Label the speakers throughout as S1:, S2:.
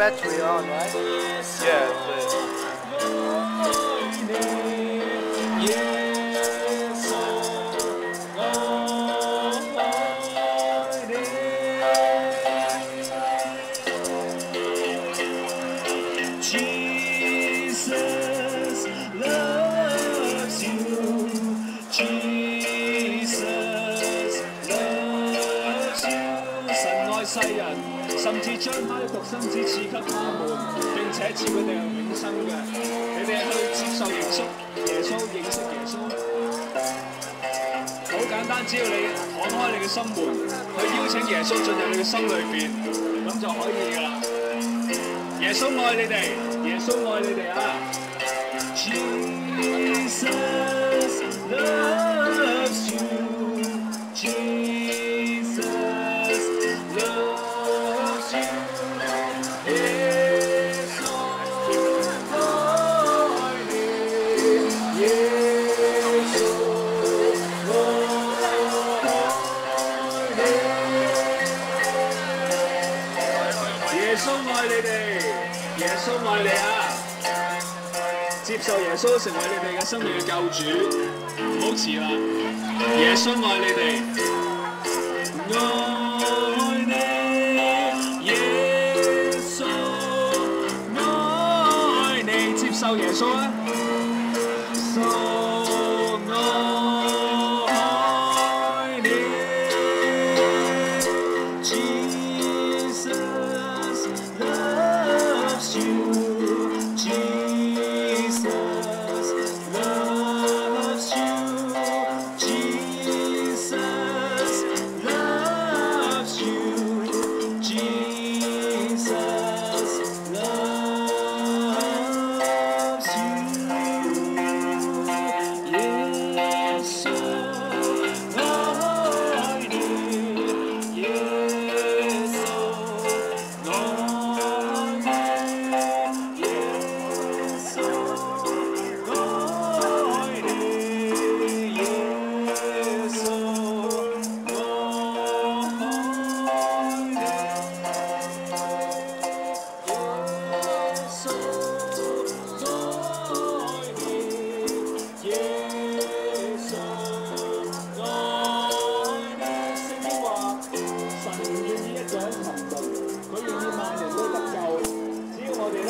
S1: fetch we on, right?
S2: Yeah,
S3: 世人，甚至將他的獨生子賜給他們，並且赐佢哋有永生嘅。你哋去接受耶穌，耶穌認識耶穌。好簡單，只要你敞開你嘅心門，去邀請耶穌進入你嘅心裏邊，咁就可以噶啦。耶穌愛你哋，耶穌愛你哋啊！Jesus loves 接受耶稣成为你哋嘅生命嘅救主，唔好迟啦！耶稣爱你哋， 你，接受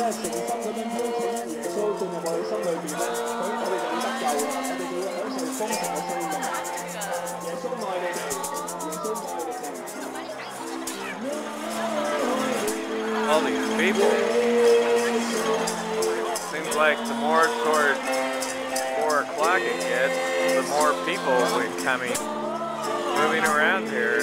S3: 诚心咁样邀请耶稣进入我哋心里边咧，咁我哋就会得救嘅，我哋就会享受丰盛嘅生命。耶稣爱你哋，耶稣爱你哋。
S2: All these people. Seems like the more toward four o'clock it gets, the more people will be coming, moving around here.